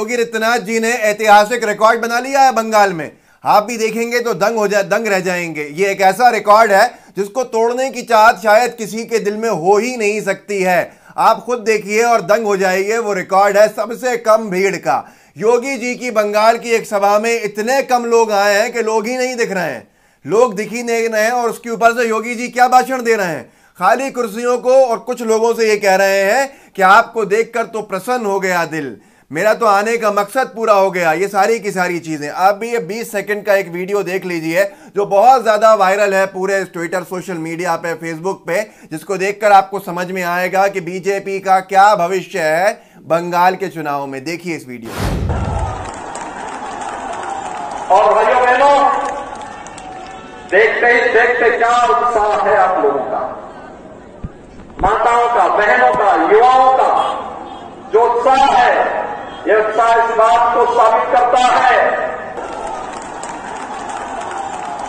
योगी रत्नाथ जी ने ऐतिहासिक रिकॉर्ड बना लिया है बंगाल में। आप भी देखेंगे तो दंग हो जाए दंग रह जाएँगे। ये एक ऐसा रिकॉर्ड है जिसको तोड़ने की चाहत शायद किसी के दिल में हो ही नहीं सकती है। आप खुद देखिए और दंग हो जाइए, वो रिकॉर्ड है सबसे कम भीड़ का। योगी जी की बंगाल की एक सभा में इतने कम लोग आए हैं कि लोग ही नहीं दिख रहे हैं। लोग दिख ही नहीं रहे हैं और उसके ऊपर से योगी जी क्या भाषण दे रहे हैं? खाली कुर्सियों को और कुछ लोगों से ये कह रहे हैं कि आपको देखकर तो प्रसन्न हो गया दिल। मेरा तो आने का मकसद पूरा हो गया, ये सारी की सारी चीज़ें। आप भी ये 20 सेकंड का एक वीडियो देख लीजिए, जो बहुत ज़्यादा वायरल है पूरे ट्विटर सोशल मीडिया पे फेसबुक पे, जिसको देखकर आपको समझ में आएगा कि बीजेपी का क्या भविष्य है बंगाल के चुनाव में। देखिए इस वीडियो। और भाइयों बहनों, देखते ही देखते क्या उत्साह है आप लोगों का। माताओं का, बहनों का, युवाओं का जो उत्साह है यह उत्साह इस बात को साबित करता है।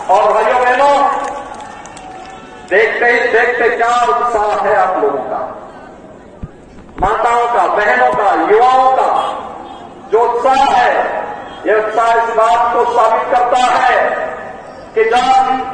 और भाइयों बहनों, देखते ही देखते क्या उत्साह है आप लोगों का। माताओं का, बहनों का, युवाओं का जो उत्साह है, यह उत्साह इस बात को साबित करता है कि जब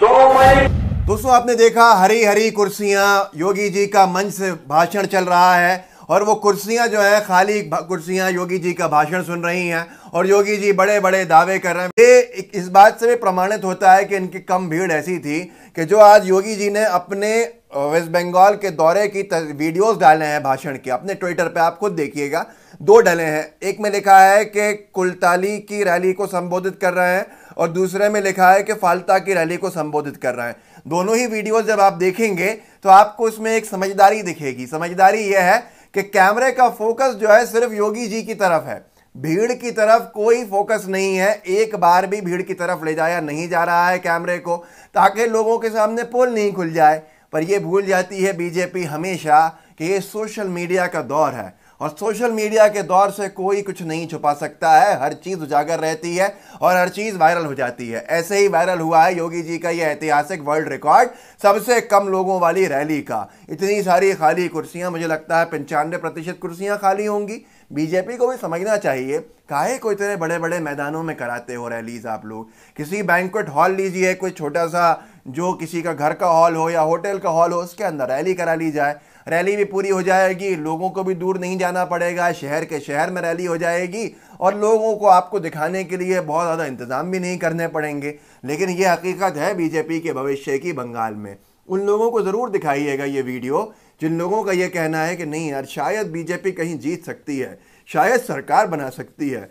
दो मई दोस्तों, आपने देखा हरी हरी कुर्सियाँ, योगी जी का मंच से भाषण चल रहा है। और वो कुर्सियाँ जो है, खाली कुर्सियाँ योगी जी का भाषण सुन रही हैं और योगी जी बड़े बड़े दावे कर रहे हैं। ये इस बात से भी प्रमाणित होता है कि इनकी कम भीड़ ऐसी थी कि जो आज योगी जी ने अपने वेस्ट बंगाल के दौरे की वीडियोस डाले हैं भाषण के। अपने ट्विटर पे आप खुद देखिएगा। दो डले हैं। एक में लिखा है कि कुलताली की रैली को संबोधित कर रहे हैं और दूसरे में लिखा है कि फालता की रैली को संबोधित कर रहे हैं। दोनों ही वीडियोस जब आप देखेंगे तो आपको इसमें एक समझदारी दिखेगी। समझदारी यह है कि कैमरे का फोकस जो है सिर्फ़ योगी जी की तरफ़ है। भीड़ की तरफ़ कोई फोकस नहीं है। एक बार भी भीड़ की तरफ़ ले जाया नहीं जा रहा है कैमरे को, ताकि लोगों के सामने पोल नहीं खुल जाए। पर यह भूल जाती है बीजेपी हमेशा कि ये सोशल मीडिया का दौर है। और सोशल मीडिया के दौर से कोई कुछ नहीं छुपा सकता है। हर चीज़ उजागर रहती है और हर चीज़ वायरल हो जाती है। ऐसे ही वायरल हुआ है योगी जी का यह ऐतिहासिक वर्ल्ड रिकॉर्ड, सबसे कम लोगों वाली रैली का। इतनी सारी खाली कुर्सियाँ, मुझे लगता है पंचानवे प्रतिशत कुर्सियाँ खाली होंगी। बीजेपी को भी समझना चाहिए, काहे को इतने बड़े बड़े मैदानों में कराते हो रैलीज आप लोग? किसी बैंकुट हॉल लीजिए, कोई छोटा सा जो किसी का घर का हॉल हो या होटल का हॉल हो, उसके अंदर रैली करा ली जाए। रैली भी पूरी हो जाएगी, लोगों को भी दूर नहीं जाना पड़ेगा, शहर के शहर में रैली हो जाएगी और लोगों को आपको दिखाने के लिए बहुत ज़्यादा इंतज़ाम भी नहीं करने पड़ेंगे। लेकिन ये हकीकत है बीजेपी के भविष्य की बंगाल में। उन लोगों को ज़रूर दिखाइएगा ये वीडियो, जिन लोगों का ये कहना है कि नहीं यार, शायद बीजेपी कहीं जीत सकती है, शायद सरकार बना सकती है।